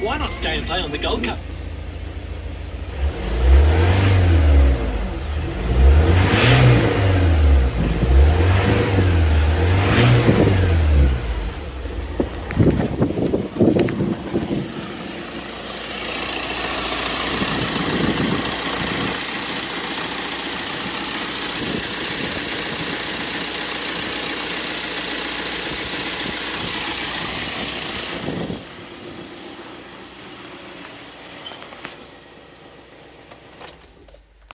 Why not stay and play on the Gold Cup?